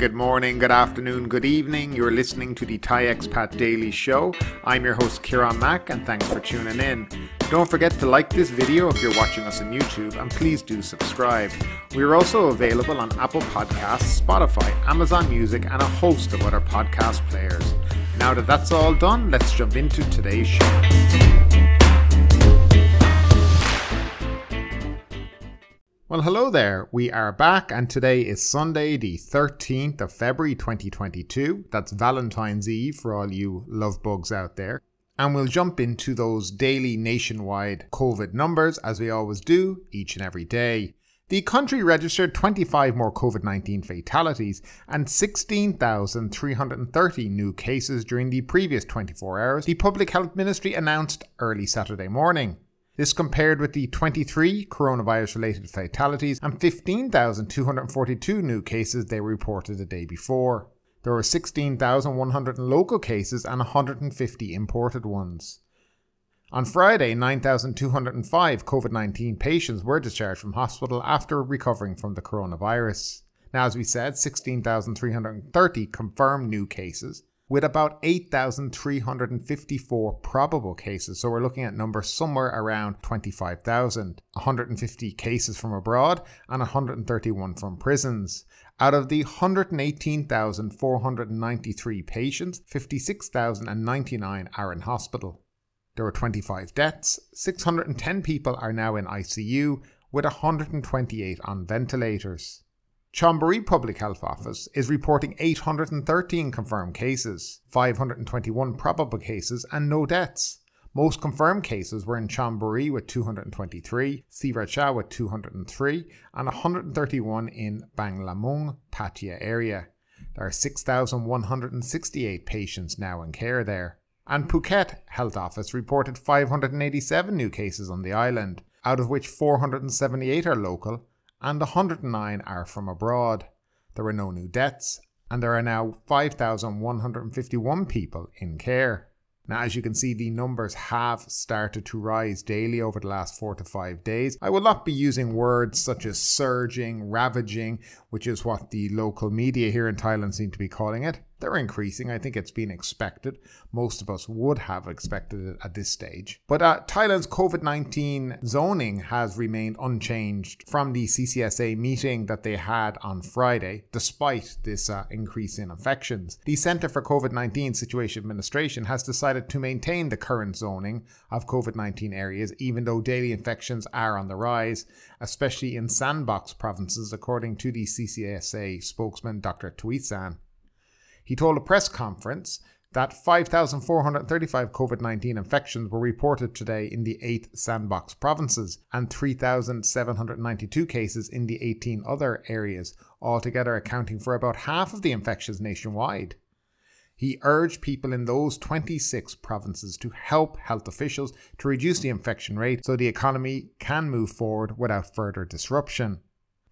good morning, good afternoon, good evening. You're listening to the Thai Expat Daily Show. I'm your host, Kieran Mack, and thanks for tuning in. Don't forget to like this video if you're watching us on YouTube, and please do subscribe. We are also available on Apple Podcasts, Spotify, Amazon Music, and a host of other podcast players. Now that that's all done, let's jump into today's show. Well, hello there. We are back, and today is Sunday, the 13th of February 2022. That's Valentine's Eve for all you love bugs out there. And we'll jump into those daily nationwide COVID numbers as we always do each and every day. The country registered 25 more COVID 19 fatalities and 16,330 new cases during the previous 24 hours, the Public Health Ministry announced early Saturday morning. This compared with the 23 coronavirus related fatalities and 15,242 new cases they reported the day before. There were 16,100 local cases and 150 imported ones. On Friday, 9,205 COVID 19 patients were discharged from hospital after recovering from the coronavirus. Now, as we said, 16,330 confirmed new cases, with about 8,354 probable cases. So we're looking at numbers somewhere around 25,000. 150 cases from abroad and 131 from prisons. Out of the 118,493 patients, 56,099 are in hospital. There were 25 deaths, 610 people are now in ICU, with 128 on ventilators. Chonburi Public Health Office is reporting 813 confirmed cases, 521 probable cases, and no deaths. Most confirmed cases were in Chonburi with 223, Sirat with 203, and 131 in Banglamung, Pattaya area. There are 6,168 patients now in care there. And Phuket Health Office reported 587 new cases on the island, out of which 478 are local and 109 are from abroad. There were no new deaths, and there are now 5,151 people in care. Now, as you can see, the numbers have started to rise daily over the last four to five days. I will not be using words such as surging, ravaging, which is what the local media here in Thailand seem to be calling it. They're increasing. I think it's been expected. Most of us would have expected it at this stage. But uh, Thailand's COVID 19 zoning has remained unchanged from the CCSA meeting that they had on Friday, despite this uh, increase in infections. The Centre for COVID 19 Situation Administration has decided to maintain the current zoning of COVID 19 areas, even though daily infections are on the rise, especially in sandbox provinces, according to the CCSA spokesman Dr. Taweesin. He told a press conference that 5,435 COVID 19 infections were reported today in the eight sandbox provinces and 3,792 cases in the 18 other areas, altogether accounting for about half of the infections nationwide. He urged people in those 26 provinces to help health officials to reduce the infection rate so the economy can move forward without further disruption.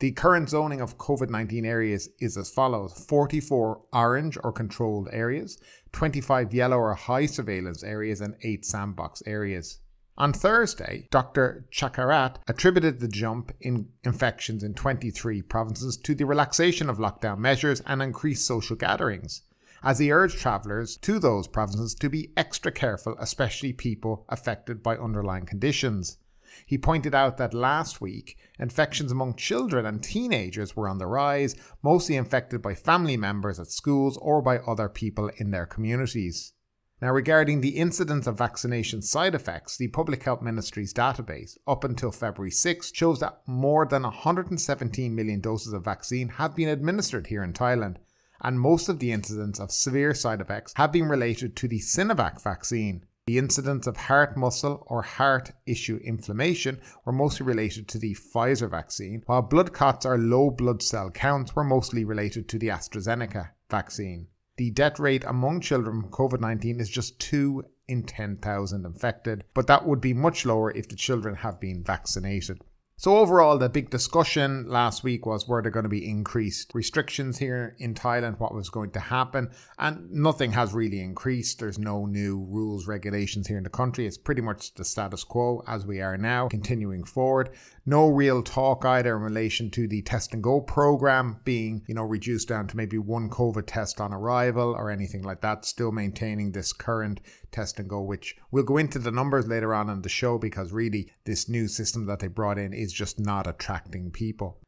The current zoning of COVID 19 areas is as follows 44 orange or controlled areas, 25 yellow or high surveillance areas, and 8 sandbox areas. On Thursday, Dr. Chakarat attributed the jump in infections in 23 provinces to the relaxation of lockdown measures and increased social gatherings, as he urged travellers to those provinces to be extra careful, especially people affected by underlying conditions. He pointed out that last week, infections among children and teenagers were on the rise, mostly infected by family members at schools or by other people in their communities. Now, regarding the incidence of vaccination side effects, the Public Health Ministry's database, up until February 6, shows that more than 117 million doses of vaccine have been administered here in Thailand, and most of the incidents of severe side effects have been related to the Sinovac vaccine. The incidence of heart muscle or heart issue inflammation were mostly related to the Pfizer vaccine, while blood clots or low blood cell counts were mostly related to the AstraZeneca vaccine. The death rate among children from COVID 19 is just 2 in 10,000 infected, but that would be much lower if the children have been vaccinated. So overall, the big discussion last week was were there going to be increased restrictions here in Thailand, what was going to happen, and nothing has really increased. There's no new rules, regulations here in the country. It's pretty much the status quo as we are now, continuing forward. No real talk either in relation to the test and go program being, you know, reduced down to maybe one COVID test on arrival or anything like that. Still maintaining this current test and go, which we'll go into the numbers later on in the show because really this new system that they brought in is just not attracting people.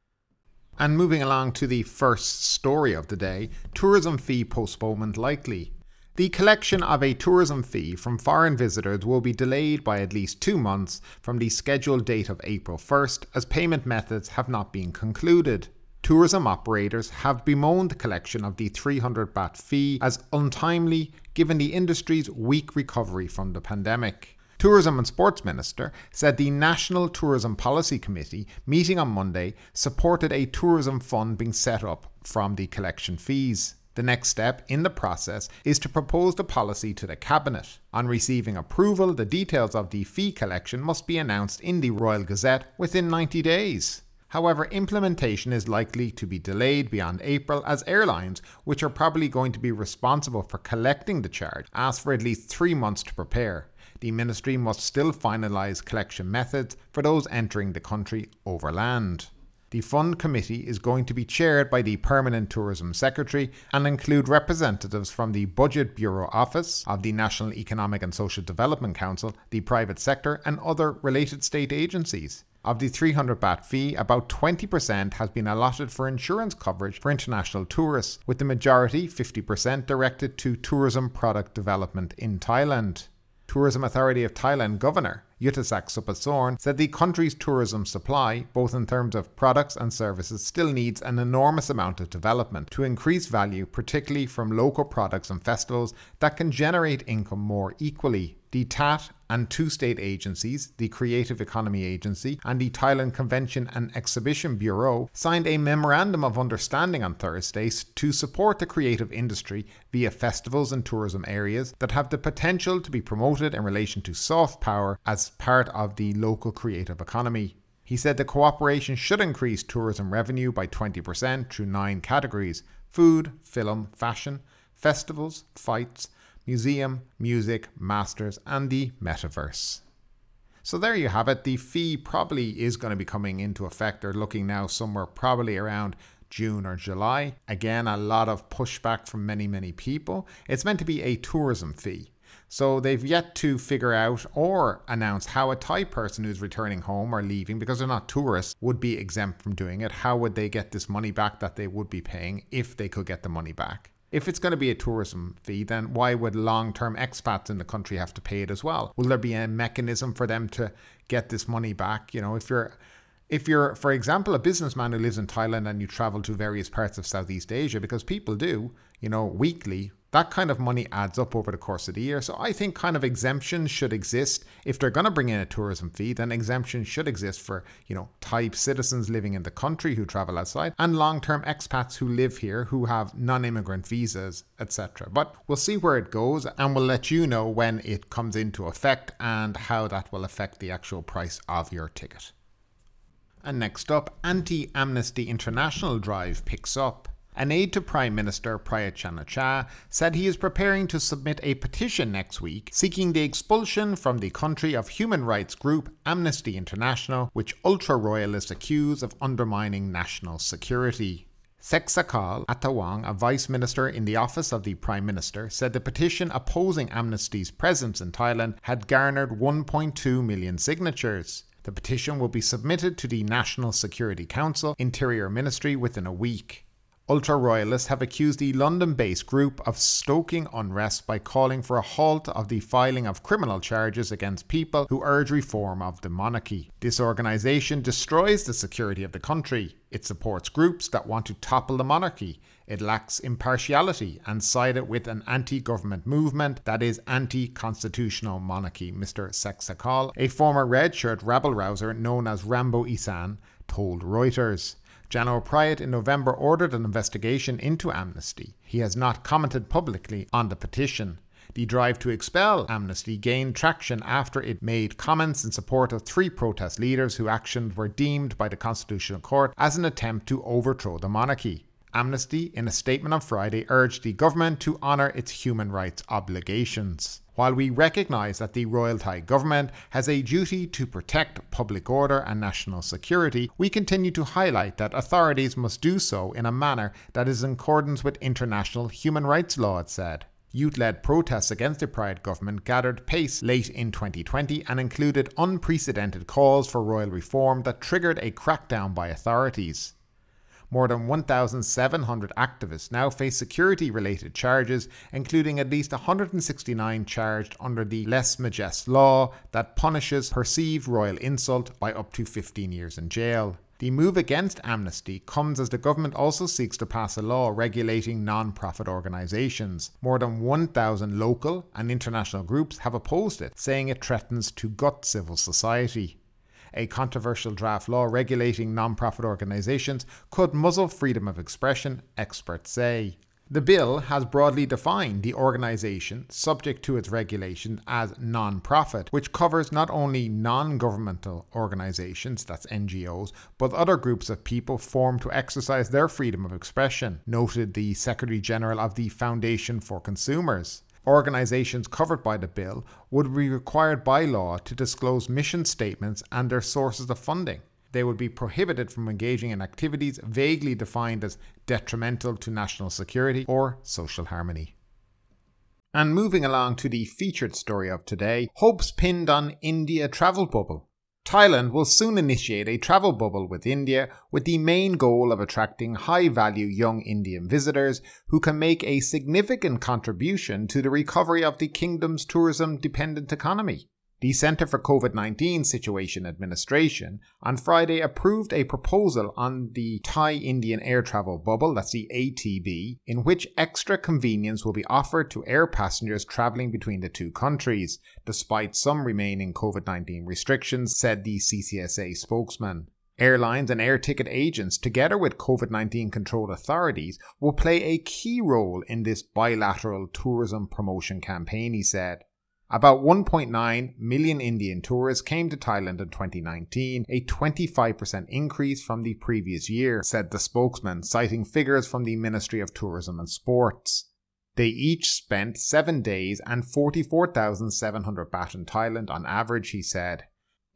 And moving along to the first story of the day tourism fee postponement likely. The collection of a tourism fee from foreign visitors will be delayed by at least two months from the scheduled date of April 1st, as payment methods have not been concluded. Tourism operators have bemoaned the collection of the 300 baht fee as untimely given the industry's weak recovery from the pandemic. Tourism and Sports Minister said the National Tourism Policy Committee, meeting on Monday, supported a tourism fund being set up from the collection fees. The next step in the process is to propose the policy to the Cabinet. On receiving approval, the details of the fee collection must be announced in the Royal Gazette within 90 days. However, implementation is likely to be delayed beyond April as airlines, which are probably going to be responsible for collecting the charge, ask for at least three months to prepare. The ministry must still finalise collection methods for those entering the country overland. The Fund Committee is going to be chaired by the Permanent Tourism Secretary and include representatives from the Budget Bureau Office of the National Economic and Social Development Council, the private sector, and other related state agencies. Of the 300 baht fee, about 20% has been allotted for insurance coverage for international tourists, with the majority, 50%, directed to tourism product development in Thailand. Tourism Authority of Thailand Governor Yuthasak Supasorn said the country's tourism supply, both in terms of products and services, still needs an enormous amount of development to increase value, particularly from local products and festivals that can generate income more equally the TAT and two state agencies, the Creative Economy Agency and the Thailand Convention and Exhibition Bureau, signed a memorandum of understanding on Thursday to support the creative industry via festivals and tourism areas that have the potential to be promoted in relation to soft power as part of the local creative economy. He said the cooperation should increase tourism revenue by 20% through nine categories food, film, fashion, festivals, fights, museum, music, masters, and the metaverse. So there you have it. The fee probably is going to be coming into effect. They're looking now somewhere probably around June or July. Again, a lot of pushback from many, many people. It's meant to be a tourism fee. So they've yet to figure out or announce how a Thai person who's returning home or leaving because they're not tourists would be exempt from doing it. How would they get this money back that they would be paying if they could get the money back? If it's going to be a tourism fee, then why would long term expats in the country have to pay it as well? Will there be a mechanism for them to get this money back? You know, if you're if you're, for example, a businessman who lives in Thailand and you travel to various parts of Southeast Asia, because people do, you know, weekly that kind of money adds up over the course of the year. So I think kind of exemptions should exist. If they're going to bring in a tourism fee, then exemptions should exist for, you know, Thai citizens living in the country who travel outside and long-term expats who live here who have non-immigrant visas, etc. But we'll see where it goes and we'll let you know when it comes into effect and how that will affect the actual price of your ticket. And next up, Anti-Amnesty International drive picks up. An aide to Prime Minister Prayut Chan-o-cha said he is preparing to submit a petition next week seeking the expulsion from the country of human rights group Amnesty International, which ultra-royalists accuse of undermining national security. Seksakal Attawang, a vice minister in the office of the prime minister, said the petition opposing Amnesty's presence in Thailand had garnered 1.2 million signatures. The petition will be submitted to the National Security Council Interior Ministry within a week. Ultra Royalists have accused the London based group of stoking unrest by calling for a halt of the filing of criminal charges against people who urge reform of the monarchy. This organisation destroys the security of the country. It supports groups that want to topple the monarchy. It lacks impartiality and sided with an anti government movement that is anti constitutional monarchy, Mr. Seksakal, a former red shirt rabble rouser known as Rambo Isan, told Reuters. General Prayut in November ordered an investigation into Amnesty. He has not commented publicly on the petition. The drive to expel Amnesty gained traction after it made comments in support of three protest leaders whose actions were deemed by the Constitutional Court as an attempt to overthrow the monarchy. Amnesty, in a statement on Friday, urged the government to honour its human rights obligations. While we recognise that the Royal Thai government has a duty to protect public order and national security, we continue to highlight that authorities must do so in a manner that is in accordance with international human rights law, it said. Youth led protests against the Prayut government gathered pace late in 2020 and included unprecedented calls for royal reform that triggered a crackdown by authorities. More than 1,700 activists now face security related charges, including at least 169 charged under the Lese Majeste law that punishes perceived royal insult by up to 15 years in jail. The move against amnesty comes as the government also seeks to pass a law regulating non profit organisations. More than 1,000 local and international groups have opposed it, saying it threatens to gut civil society. A controversial draft law regulating non profit organisations could muzzle freedom of expression, experts say. The bill has broadly defined the organisation subject to its regulation as non profit, which covers not only non governmental organisations, that's NGOs, but other groups of people formed to exercise their freedom of expression, noted the Secretary General of the Foundation for Consumers. Organisations covered by the bill would be required by law to disclose mission statements and their sources of funding they would be prohibited from engaging in activities vaguely defined as detrimental to national security or social harmony. And moving along to the featured story of today, hopes pinned on India travel bubble. Thailand will soon initiate a travel bubble with India with the main goal of attracting high value young Indian visitors who can make a significant contribution to the recovery of the kingdom's tourism dependent economy. The Centre for COVID 19 Situation Administration on Friday approved a proposal on the Thai Indian air travel bubble, that's the ATB, in which extra convenience will be offered to air passengers travelling between the two countries, despite some remaining COVID 19 restrictions, said the CCSA spokesman. Airlines and air ticket agents, together with COVID 19 controlled authorities, will play a key role in this bilateral tourism promotion campaign, he said. About 1.9 million Indian tourists came to Thailand in 2019, a 25% increase from the previous year, said the spokesman, citing figures from the Ministry of Tourism and Sports. They each spent 7 days and 44,700 baht in Thailand on average, he said.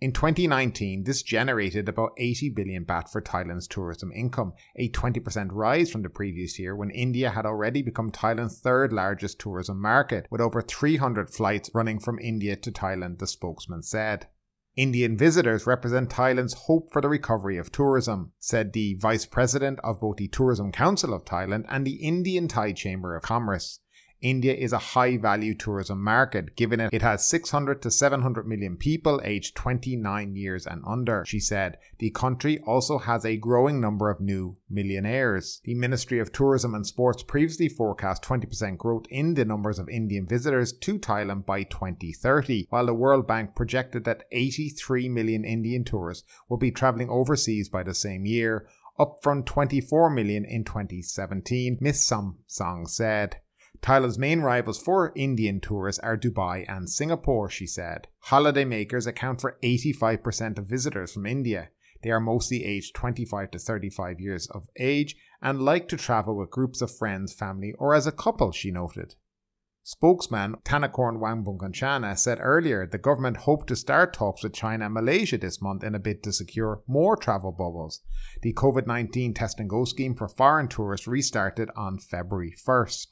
In 2019, this generated about 80 billion baht for Thailand's tourism income, a 20% rise from the previous year when India had already become Thailand's third largest tourism market, with over 300 flights running from India to Thailand, the spokesman said. Indian visitors represent Thailand's hope for the recovery of tourism, said the vice president of both the Tourism Council of Thailand and the Indian Thai Chamber of Commerce. India is a high value tourism market, given it has 600 to 700 million people aged 29 years and under, she said. The country also has a growing number of new millionaires. The Ministry of Tourism and Sports previously forecast 20% growth in the numbers of Indian visitors to Thailand by 2030, while the World Bank projected that 83 million Indian tourists will be travelling overseas by the same year, up from 24 million in 2017, Ms. Samsong said. Thailand's main rivals for Indian tourists are Dubai and Singapore, she said. Holidaymakers account for 85% of visitors from India. They are mostly aged 25 to 35 years of age and like to travel with groups of friends, family, or as a couple, she noted. Spokesman Thanakorn Wangbunkanchana said earlier the government hoped to start talks with China and Malaysia this month in a bid to secure more travel bubbles. The COVID 19 test and go scheme for foreign tourists restarted on February 1st.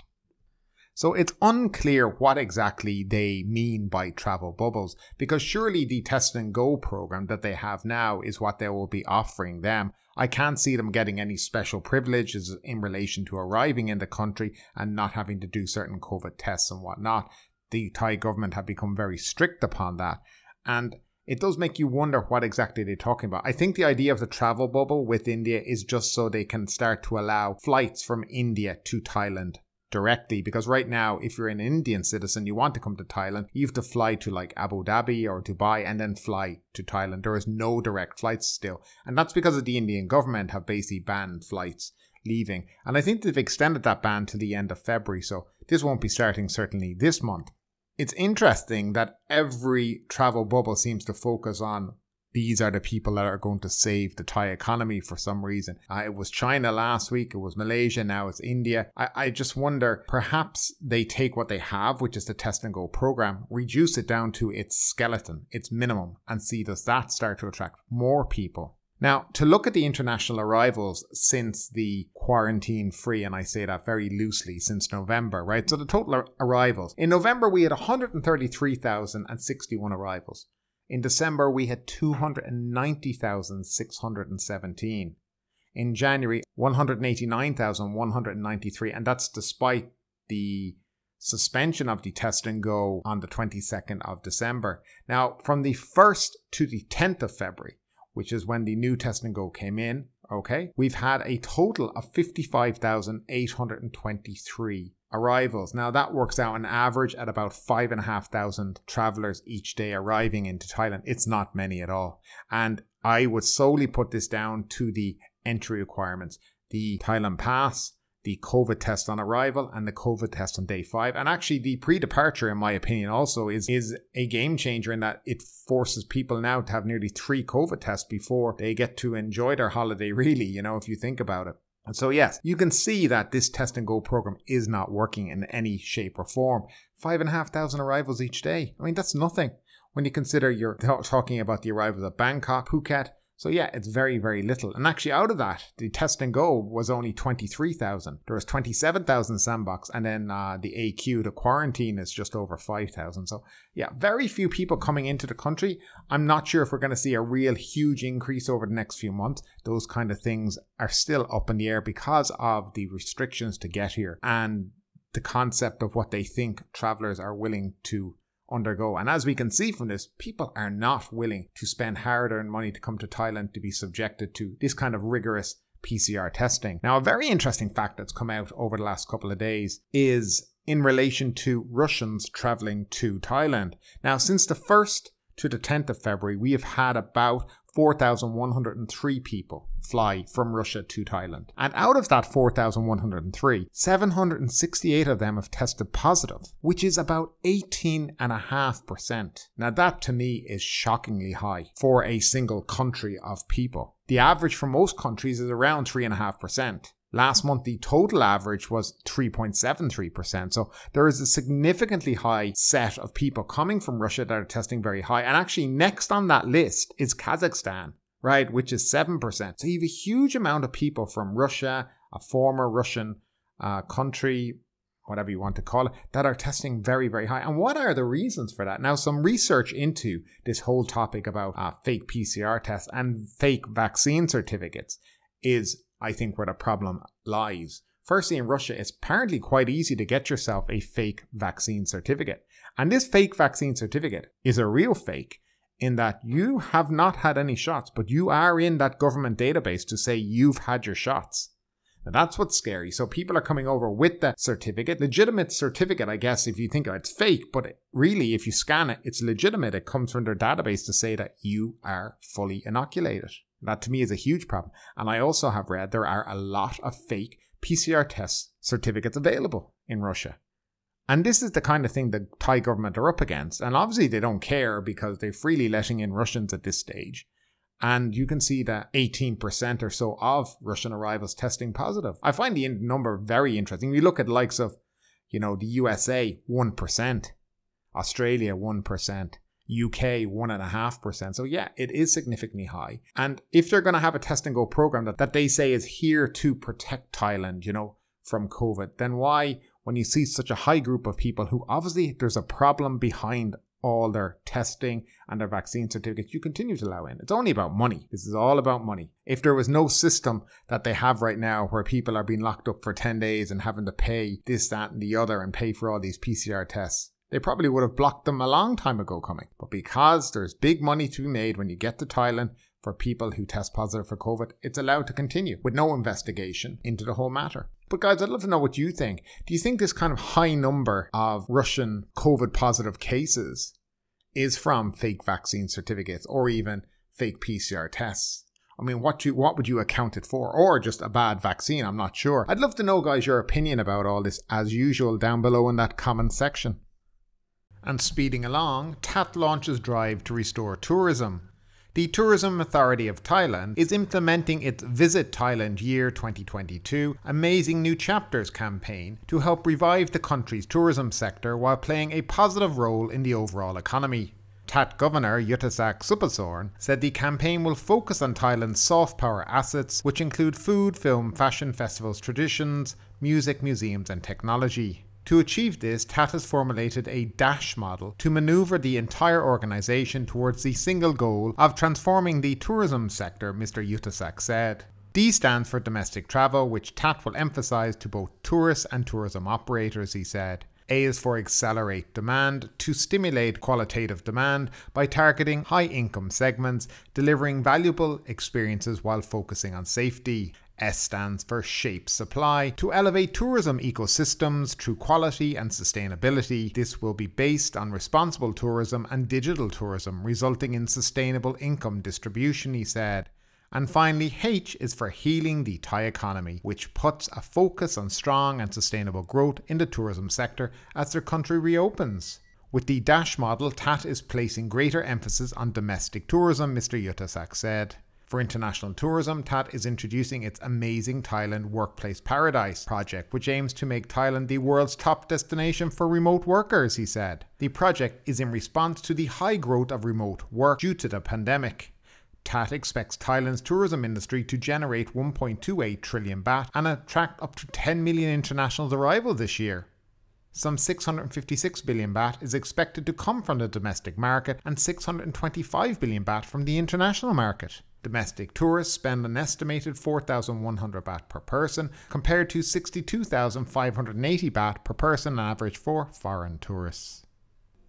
So it's unclear what exactly they mean by travel bubbles, because surely the test and go program that they have now is what they will be offering them. I can't see them getting any special privileges in relation to arriving in the country and not having to do certain COVID tests and whatnot. The Thai government have become very strict upon that. And it does make you wonder what exactly they're talking about. I think the idea of the travel bubble with India is just so they can start to allow flights from India to Thailand directly because right now if you're an Indian citizen you want to come to Thailand you have to fly to like Abu Dhabi or Dubai and then fly to Thailand. There is no direct flights still. And that's because of the Indian government have basically banned flights leaving. And I think they've extended that ban to the end of February so this won't be starting certainly this month. It's interesting that every travel bubble seems to focus on these are the people that are going to save the Thai economy for some reason. Uh, it was China last week, it was Malaysia, now it's India. I, I just wonder perhaps they take what they have, which is the test and go program, reduce it down to its skeleton, its minimum, and see does that start to attract more people now, to look at the international arrivals since the quarantine free, and I say that very loosely, since November, right? So the total arrivals. In November, we had 133,061 arrivals. In December, we had 290,617. In January, 189,193, and that's despite the suspension of the test and go on the 22nd of December. Now, from the 1st to the 10th of February, which is when the new test and go came in, okay, we've had a total of 55,823 arrivals. Now that works out an average at about 5,500 travelers each day arriving into Thailand. It's not many at all. And I would solely put this down to the entry requirements. The Thailand Pass, the COVID test on arrival and the COVID test on day five. And actually, the pre departure, in my opinion, also is, is a game changer in that it forces people now to have nearly three COVID tests before they get to enjoy their holiday, really, you know, if you think about it. And so, yes, you can see that this test and go program is not working in any shape or form. Five and a half thousand arrivals each day. I mean, that's nothing when you consider you're talking about the arrivals at Bangkok, Phuket, so yeah, it's very, very little. And actually out of that, the test and go was only 23,000. There was 27,000 sandbox and then uh, the AQ, the quarantine is just over 5,000. So yeah, very few people coming into the country. I'm not sure if we're going to see a real huge increase over the next few months. Those kind of things are still up in the air because of the restrictions to get here and the concept of what they think travelers are willing to undergo. And as we can see from this, people are not willing to spend hard earned money to come to Thailand to be subjected to this kind of rigorous PCR testing. Now, a very interesting fact that's come out over the last couple of days is in relation to Russians traveling to Thailand. Now, since the 1st to the 10th of February, we have had about 4,103 people fly from Russia to Thailand. And out of that 4,103, 768 of them have tested positive, which is about 18.5%. Now, that to me is shockingly high for a single country of people. The average for most countries is around 3.5%. Last month, the total average was 3.73%. So there is a significantly high set of people coming from Russia that are testing very high. And actually, next on that list is Kazakhstan, right, which is 7%. So you have a huge amount of people from Russia, a former Russian uh, country, whatever you want to call it, that are testing very, very high. And what are the reasons for that? Now, some research into this whole topic about uh, fake PCR tests and fake vaccine certificates is I think, where the problem lies. Firstly, in Russia, it's apparently quite easy to get yourself a fake vaccine certificate. And this fake vaccine certificate is a real fake in that you have not had any shots, but you are in that government database to say you've had your shots. That's what's scary. So people are coming over with the certificate, legitimate certificate, I guess, if you think it's fake, but really, if you scan it, it's legitimate. It comes from their database to say that you are fully inoculated. That to me is a huge problem. And I also have read there are a lot of fake PCR test certificates available in Russia. And this is the kind of thing the Thai government are up against. And obviously they don't care because they're freely letting in Russians at this stage. And you can see that 18% or so of Russian arrivals testing positive. I find the number very interesting. You look at likes of, you know, the USA, 1%, Australia, 1%, UK 1.5%. So, yeah, it is significantly high. And if they're going to have a test and go program that, that they say is here to protect Thailand, you know, from COVID, then why, when you see such a high group of people who obviously there's a problem behind all their testing and their vaccine certificates, you continue to allow in. It's only about money. This is all about money. If there was no system that they have right now where people are being locked up for 10 days and having to pay this, that, and the other and pay for all these PCR tests, they probably would have blocked them a long time ago coming. But because there's big money to be made when you get to Thailand for people who test positive for COVID, it's allowed to continue with no investigation into the whole matter. But guys, I'd love to know what you think. Do you think this kind of high number of Russian COVID positive cases is from fake vaccine certificates or even fake PCR tests? I mean, what you what would you account it for, or just a bad vaccine? I'm not sure. I'd love to know, guys, your opinion about all this, as usual, down below in that comment section. And speeding along, TAT launches drive to restore tourism. The Tourism Authority of Thailand is implementing its Visit Thailand Year 2022 Amazing New Chapters campaign to help revive the country's tourism sector while playing a positive role in the overall economy. TAT Governor Yuthasak Supasorn said the campaign will focus on Thailand's soft power assets, which include food, film, fashion, festivals, traditions, music, museums, and technology. To achieve this, TAT has formulated a DASH model to maneuver the entire organisation towards the single goal of transforming the tourism sector, Mr. Yuthasak said. D stands for domestic travel, which TAT will emphasise to both tourists and tourism operators, he said. A is for accelerate demand, to stimulate qualitative demand by targeting high income segments, delivering valuable experiences while focusing on safety. S stands for Shape Supply to elevate tourism ecosystems through quality and sustainability. This will be based on responsible tourism and digital tourism, resulting in sustainable income distribution, he said. And finally, H is for healing the Thai economy, which puts a focus on strong and sustainable growth in the tourism sector as their country reopens. With the DASH model, TAT is placing greater emphasis on domestic tourism, Mr. Yuthasak said. For international tourism, TAT is introducing its Amazing Thailand Workplace Paradise project, which aims to make Thailand the world's top destination for remote workers, he said. The project is in response to the high growth of remote work due to the pandemic. TAT expects Thailand's tourism industry to generate 1.28 trillion baht and attract up to 10 million international arrivals this year. Some 656 billion baht is expected to come from the domestic market and 625 billion baht from the international market. Domestic tourists spend an estimated 4,100 baht per person, compared to 62,580 baht per person on average for foreign tourists.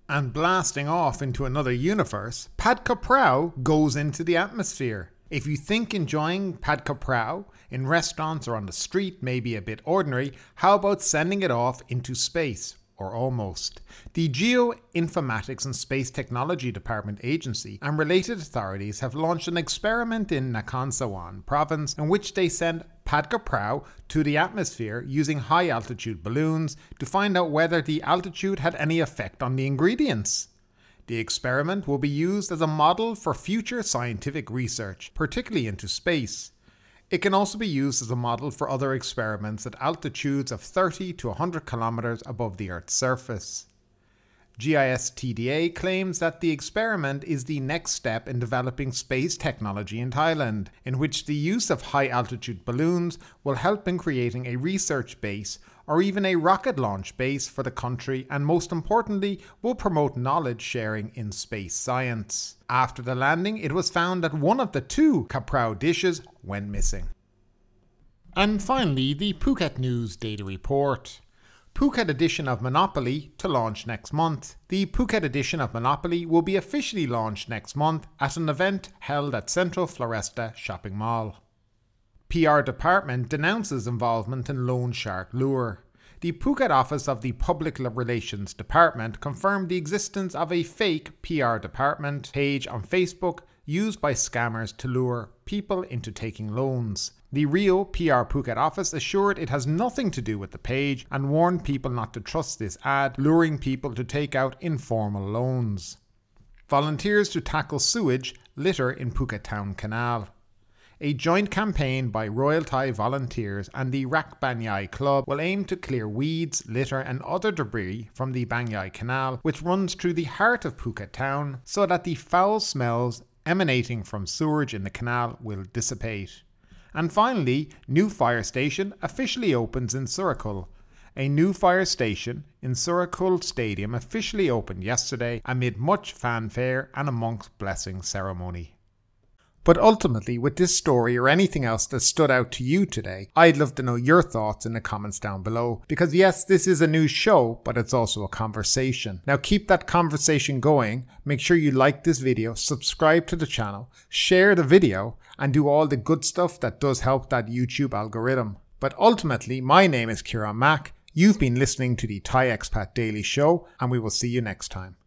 And blasting off into another universe, Pad Kra goes into the atmosphere. If you think enjoying Pad Kra in restaurants or on the street may be a bit ordinary, how about sending it off into space? Or almost. The Geoinformatics and Space Technology Development agency and related authorities have launched an experiment in Nakhon Sawan province in which they send Pad Kra Prao to the atmosphere using high altitude balloons to find out whether the altitude had any effect on the ingredients. The experiment will be used as a model for future scientific research, particularly into space. It can also be used as a model for other experiments at altitudes of 30 to 100 kilometers above the Earth's surface. GISTDA claims that the experiment is the next step in developing space technology in Thailand, in which the use of high altitude balloons will help in creating a research base or even a rocket launch base for the country, and most importantly, will promote knowledge sharing in space science. After the landing, it was found that one of the two Kra Prao dishes went missing. And finally, the Phuket News Data Report. Phuket edition of Monopoly to launch next month. The Phuket edition of Monopoly will be officially launched next month at an event held at Central Floresta Shopping Mall. PR department denounces involvement in loan shark lure. The Phuket office of the Public Relations Department confirmed the existence of a fake PR department page on Facebook used by scammers to lure people into taking loans. The real PR Phuket office assured it has nothing to do with the page and warned people not to trust this ad, luring people to take out informal loans. Volunteers to tackle sewage litter in Phuket Town Canal a joint campaign by Royal Thai volunteers and the Rak Bang Yai Club will aim to clear weeds, litter, and other debris from the Bang Yai Canal, which runs through the heart of Phuket town, so that the foul smells emanating from sewage in the canal will dissipate. And finally, New Fire Station officially opens in Surakul. A new fire station in Surakul Stadium officially opened yesterday amid much fanfare and a monk's blessing ceremony. But ultimately, with this story or anything else that stood out to you today, I'd love to know your thoughts in the comments down below. Because yes, this is a new show, but it's also a conversation. Now keep that conversation going. Make sure you like this video, subscribe to the channel, share the video, and do all the good stuff that does help that YouTube algorithm. But ultimately, my name is Kieran Mack. You've been listening to the Thai Expat Daily Show, and we will see you next time.